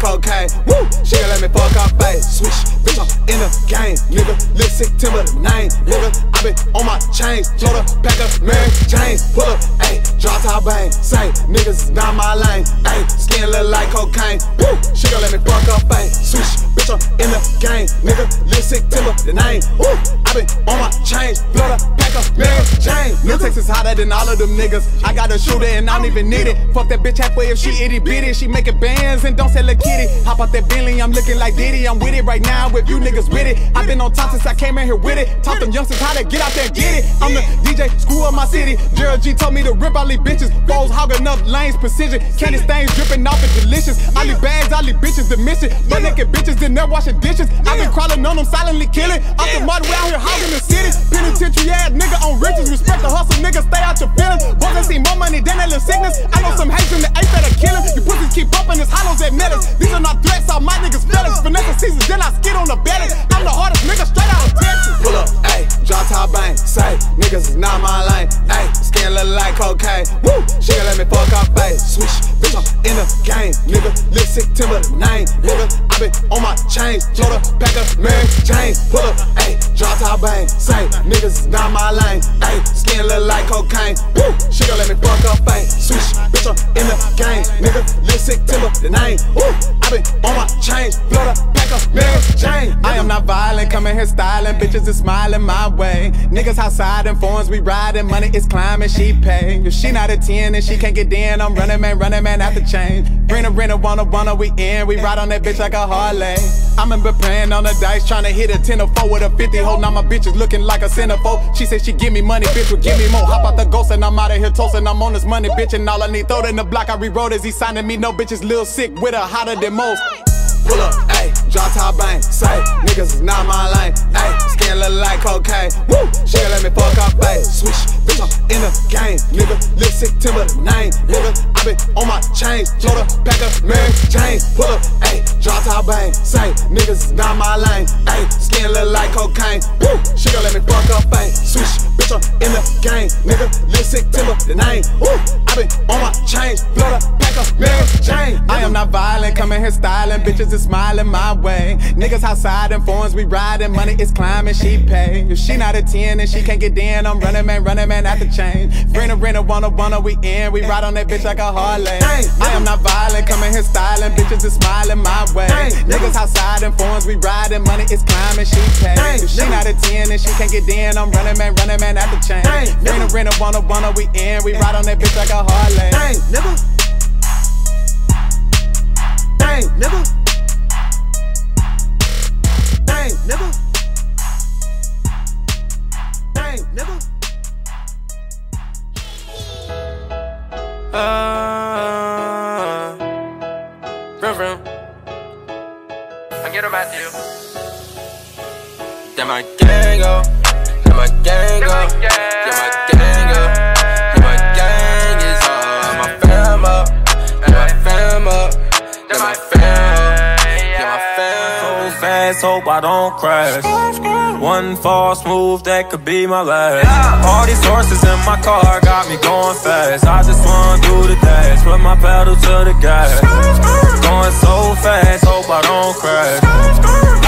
cocaine. Woo! She gon' let me fuck her face. Switch, bitch, I'm in the game, nigga. Lil Sicc timber the name, nigga. I been on my chains, float up, pack up, Mary Jane. Pull up, ayy, drop top bang. Say, niggas is not my lane, ayy. Skin look like cocaine. Woo! She gon' let me fuck her face. Switch, bitch, I'm in the game, nigga. Lil Sicc timber the name. Woo! I been on my chains, float up, pack up, Mary Jane. New Texas hotter than all of them niggas. I got a shooter and I don't even need it. Fuck that bitch halfway if she itty bitty. She making bands and don't sell a kitty. Hop out that Bentley, I'm looking like Diddy. I'm with it right now if you niggas with it. i been on top since I came in here with it. Taught them youngsters how to get out there and get it. I'm the DJ, screw up my city. Gerald G told me to rip all these bitches. Foes hogging up lanes, precision. Candy stains dripping off it, delicious. All these bags, all these bitches, the mission. Butt naked bitches, then they're washing dishes. i been crawling on them, silently killing. Off the mud, we out here hogging the city. Penitentiary ass nigga on riches. Respect the hustle, nigga, stay out your feelings. That see more money than that little sickness. I know some hates in the eight that'll kill him. You pussies keep bumping his hollows at medals. These are not threats, all my niggas feelings. Vanessa seasons, then I skid on the belly. I'm the hardest nigga straight out of Texas. Pull up, ayy, drop top bang. Say, niggas is not my lane. Ayy, skin look like cocaine. Woo, she gon' let me fuck her timber name. Nigga, I been on my chains. Up, pack up, Mary Jane. Pull up, ayy, drop top bang. Say, niggas is not my lane. Ayy, skin look like cocaine. Woo, she gon' let me fuck her face. Switch, bitch, I'm in the game. Nigga, Lil Sicc timber the name. Woo, I been on my chains. Up, pack up, Mary Jane. Coming here styling. Bitches is smiling my way. Niggas outside in forms, we riding. Money is climbing, she pay. If she not a 10 and she can't get in, I'm running man, running man after change. Bring a renter, wanna, wanna, we in. We ride on that bitch like a Harley. I'm in playing on the dice, trying to hit a 10 or 4 with a 50 hole. Now my bitch is looking like a centerfold. She said she give me money, bitch will give me more. Hop out the ghost and I'm out of here toasting. I'm on this money, bitch, and all I need throw it in the block. I rewrote as he signing me. No bitches, little sick with her hotter than most. Pull up, ayy, drop top bang. Say, niggas is not my lane. Ayy, skin look like cocaine. Woo, she let me fuck her face. Switch, bitch, I'm in the game. Nigga, timber the name. Nigga, I been on my chains. Float up, pack up, Mary Jane. Pull up, ayy, drop top bang. Say, niggas is not my lane. Ayy, skin look like cocaine. Woo, she gon' let me fuck her face. Switch, bitch, I'm in the game. Nigga, timber the name. Woo, Bitches is smiling my way. Niggas outside in forms, we riding. Money is climbing, she pay. If she not a 10 and she can't get in, I'm running man, running man at the chain. Bring a renter, wanna, wanna, we in. We ride on that bitch like a Harley. I am not violent, coming here styling. Bitches is smiling my way. Niggas outside in forms, we riding. Money is climbing, she pay. If she not a 10 and she can't get in, I'm running man, running man at the chain. Bring a renter, wanna, wanna, we in. We ride on that bitch like a Harley. Dang, nigga. Dang, nigga. Uh, vroom. I get at you. Then my gang up. Then my gang up. Then my gang Fast, hope I don't crash. One false move that could be my last. All these horses in my car got me going fast. I just wanna do the dash, put my pedal to the gas. Going so fast, hope I don't crash.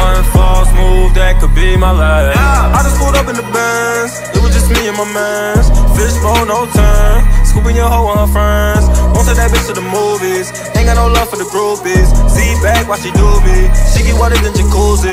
One false move that could be my last. I just pulled up in the Benz, it was just me and my mans. Fishbowl, no turn. Scooping your hoe and her friends. Won't take that bitch to the movies. Ain't got no love for the groupies. See back while she do me. She get wetter than jacuzzi.